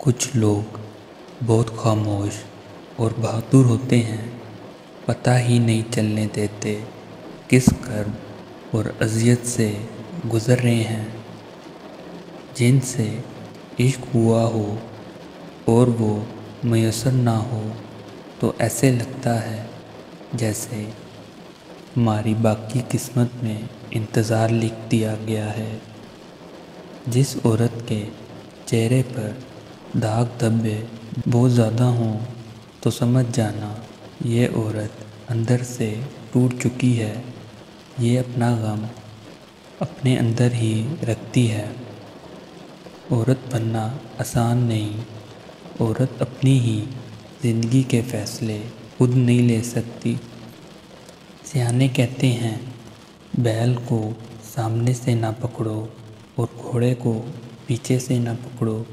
कुछ लोग बहुत खामोश और बहादुर होते हैं। पता ही नहीं चलने देते किस कर्म और अजियत से गुज़र रहे हैं। जिनसे इश्क हुआ हो और वो मैसर ना हो तो ऐसे लगता है जैसे हमारी बाकी किस्मत में इंतज़ार लिख दिया गया है। जिस औरत के चेहरे पर दाग धब्बे, बहुत ज़्यादा हों तो समझ जाना, ये औरत अंदर से टूट चुकी है। ये अपना गम अपने अंदर ही रखती है। औरत बनना आसान नहीं, औरत अपनी ही ज़िंदगी के फ़ैसले खुद नहीं ले सकती। सियाने कहते हैं, बैल को सामने से ना पकड़ो और घोड़े को पीछे से ना पकड़ो।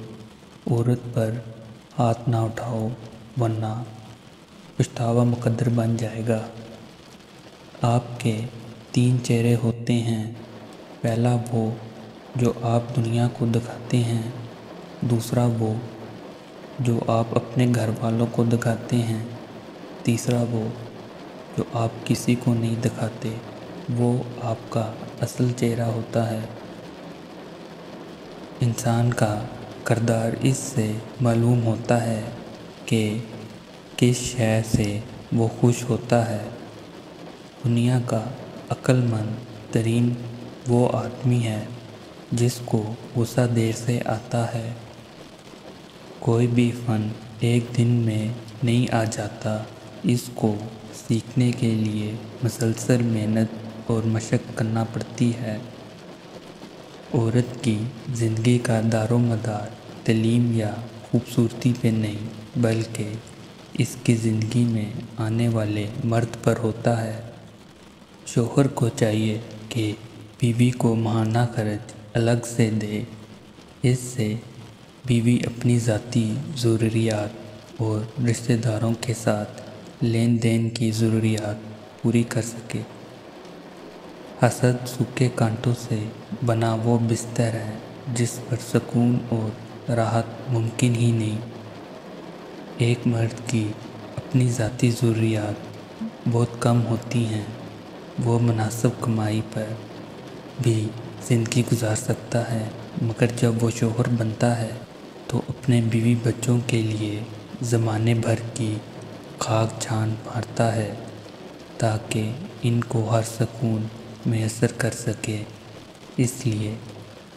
औरत पर हाथ ना उठाओ, वरना पछतावा मुकद्दर बन जाएगा। आपके तीन चेहरे होते हैं। पहला वो जो आप दुनिया को दिखाते हैं। दूसरा वो जो आप अपने घर वालों को दिखाते हैं। तीसरा वो जो आप किसी को नहीं दिखाते, वो आपका असल चेहरा होता है। इंसान का करदार इससे मालूम होता है कि किस शय से वो खुश होता है। दुनिया का अक्लमंद तरीन वो आदमी है जिसको गुस्सा देर से आता है। कोई भी फ़न एक दिन में नहीं आ जाता। इसको सीखने के लिए मसलसल मेहनत और मशक करना पड़ती है। औरत की ज़िंदगी का दारो मदार तलीम या खूबसूरती पे नहीं, बल्कि इसकी ज़िंदगी में आने वाले मर्द पर होता है। शोहर को चाहिए कि बीवी को महाना खर्च अलग से दे। इससे बीवी अपनी ज़ाती ज़रूरियात और रिश्तेदारों के साथ लेन देन की ज़रूरियात पूरी कर सके। हसद सूखे कांटों से बना वो बिस्तर है, जिस पर सुकून और राहत मुमकिन ही नहीं। एक मर्द की अपनी ज़ाती ज़रूरियात बहुत कम होती हैं। वो मुनासिब कमाई पर भी ज़िंदगी गुजार सकता है, मगर जब वो शोहर बनता है तो अपने बीवी बच्चों के लिए ज़माने भर की खाक छान मारता है, ताकि इनको हर सुकून मैसर कर सके। इसलिए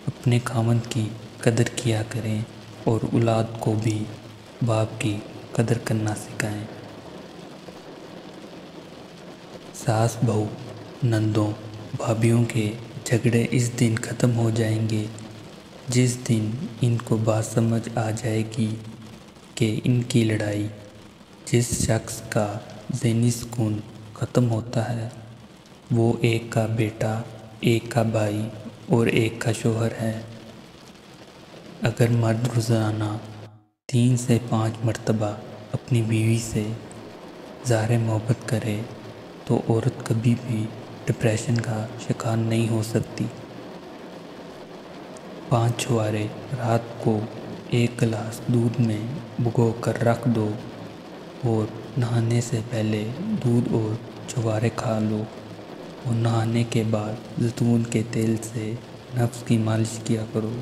अपने खामन की कदर किया करें और औलाद को भी बाप की कदर करना सिखाएँ। सास, बहू, नंदों, भाभीियों के झगड़े इस दिन ख़त्म हो जाएँगे। जिस दिन इनको बात समझ आ जाएगी कि इनकी लड़ाई, जिस शख्स का जहनी सुकून ख़त्म होता है वो एक का बेटा, एक का भाई और एक का शोहर है। अगर मर्द रोज़ाना तीन से पाँच मरतबा अपनी बीवी से ज़ाहिर मोहब्बत करे तो औरत कभी भी डिप्रेशन का शिकार नहीं हो सकती। पाँच छुआरे रात को एक गिलास दूध में भुगो कर रख दो और नहाने से पहले दूध और छुआरे खा लो। और नहाने के बाद जैतून के तेल से नफ्स की मालिश किया करो।